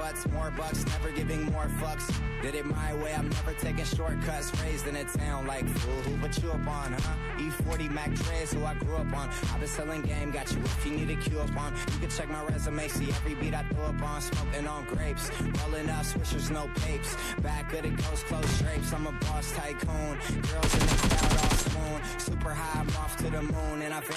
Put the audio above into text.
butts, More bucks, never giving more fucks. Did it my way, I'm never taking shortcuts. Raised in a town like fool, who put you up on, huh? E40 Mac Dre's who I grew up on. I've been selling game, got you if you need a cue up on. You can check my resume, see every beat I throw up on. Smoking on grapes, rolling up swishers, no papes. Back of the ghost, close drapes. I'm a boss tycoon. Girls in the crowd all swoon. Super high, I'm off to the moon, and I've